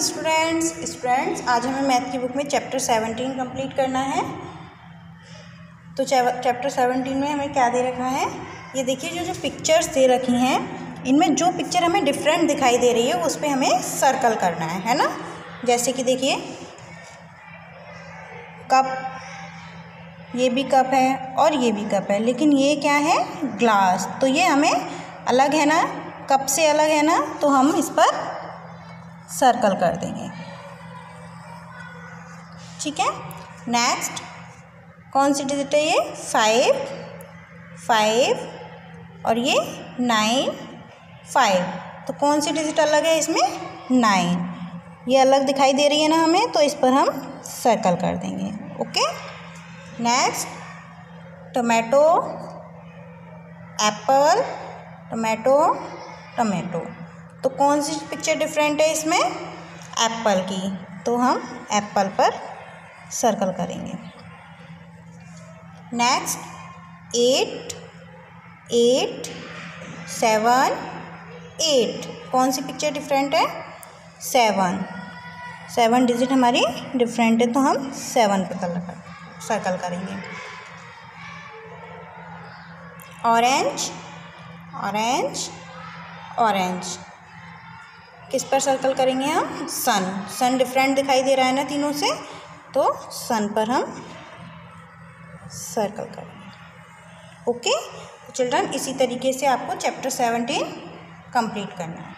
Students students आज हमें math की बुक में चैप्टर सेवनटीन कंप्लीट करना है। तो चैप्टर सेवनटीन में हमें क्या दे रखा है? ये देखिए जो जो पिक्चर्स दे रखी हैं, इनमें जो पिक्चर हमें डिफरेंट दिखाई दे रही है, उस पर हमें सर्कल करना है है ना? जैसे कि देखिए कप ये भी कप है और ये भी कप है, लेकिन ये क्या है? ग्लास तो ये हमें अलग है ना? कप से अलग है ना? तो हम इस पर सर्कल कर देंगे। ठीक है? नेक्स्ट कौन सी डिजिट है ये? फाइव फाइव और ये नाइन फाइव तो कौन सी डिजिट अलग है इसमें? नाइन ये अलग दिखाई दे रही है ना हमें तो इस पर हम सर्कल कर देंगे। Okay next tomato apple tomato tomato तो कौन सी पिक्चर डिफरेंट है इसमें? एप्पल की। तो हम एप्पल पर सर्कल करेंगे। Next eight eight seven eight कौन सी पिक्चर डिफरेंट है? सेवन सेवन डिजिट हमारी डिफरेंट है तो हम सेवन पर कलर कर सर्कल करेंगे। ऑरेंज ऑरेंज ऑरेंज किस पर सर्कल करेंगे हम? सन सन डिफरेंट दिखाई दे रहा है ना तीनों से? तो सन पर हम सर्कल करेंगे। ओके चिल्ड्रन इसी तरीके से आपको चैप्टर सेवनटीन कंप्लीट करना है।